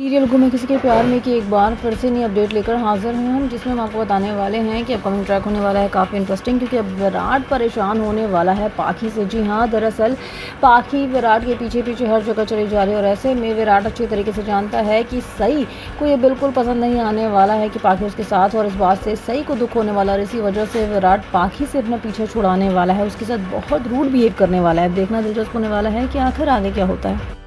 Serial घूमे किसी के प्यार में कि एक बार फिर से नई अपडेट लेकर हाजिर हैं हम, जिसमें हम आपको बताने वाले हैं कि अपकमिंग ट्रैक होने वाला है काफ़ी इंटरेस्टिंग क्योंकि अब विराट परेशान होने वाला है पाखी से। जी हाँ दरअसल पाखी विराट के पीछे पीछे हर जगह चली जा रही है और ऐसे में विराट अच्छे तरीके से जानता है कि सही को ये बिल्कुल पसंद नहीं आने वाला है कि पाखी उसके साथ और इस बात से सही को दुख होने वाला और इसी वजह से विराट पाखी से अपना पीछे छुड़ाने वाला है, उसके साथ बहुत रूड बिहेव करने वाला है। देखना दिलचस्प होने वाला है कि आखिर आगे क्या होता है।